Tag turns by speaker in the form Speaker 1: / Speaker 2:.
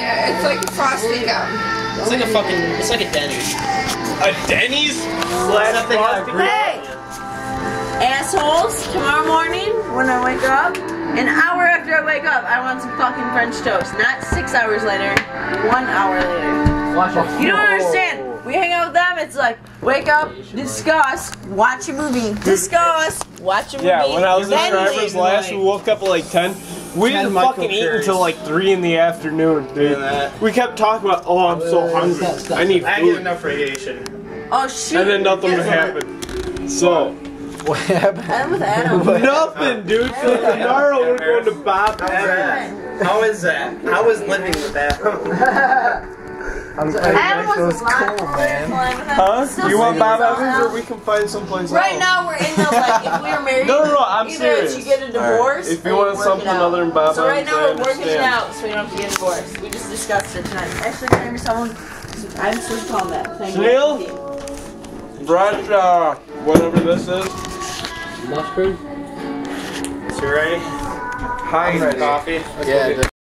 Speaker 1: Yeah, it's like a frosty gum.
Speaker 2: It's like a fucking. It's like a Denny's.
Speaker 3: A Denny's slash frosty.
Speaker 4: Hey! Assholes, tomorrow morning when I wake up, an hour after I wake up, I want some fucking French toast. Not six hours later, one hour later. You don't understand. We hang out with them, it's like, wake up, discuss, watch a movie, discuss, watch a movie.
Speaker 3: Yeah, when I was in driver's last, we woke up at like 10. We didn't
Speaker 5: Michael
Speaker 3: fucking eat until like 3 in the afternoon, dude.
Speaker 5: that.
Speaker 3: We kept talking about, oh, I'm so hungry. I need
Speaker 5: I get
Speaker 3: food.
Speaker 5: enough radiation.
Speaker 4: Oh shit!
Speaker 3: And then nothing
Speaker 4: Guess what?
Speaker 3: happened. So,
Speaker 5: What happened?
Speaker 4: I'm with Adam.
Speaker 3: nothing, dude. So tomorrow we're going to Bob
Speaker 5: How's
Speaker 3: Evans.
Speaker 5: that? How is that? How is living with that?
Speaker 4: Adam was alive.
Speaker 3: Huh? You want Bob Evans or we can find someplace
Speaker 4: Right
Speaker 3: else?
Speaker 4: now we're in the like if we were married.
Speaker 3: No, no, no, I'm
Speaker 4: either
Speaker 3: serious.
Speaker 4: you get a divorce.
Speaker 3: If you want
Speaker 4: work
Speaker 3: something other than Bob
Speaker 4: So right now we're working it out, so we don't have to get divorced. We just discussed it tonight. Actually, can I hear someone? I'm supposed to call him that. Thank you.
Speaker 3: Sunil? Brett, uh, whatever this is.
Speaker 2: Mustard.
Speaker 5: You ready?
Speaker 3: Hi,
Speaker 5: Coffee.
Speaker 6: Yeah,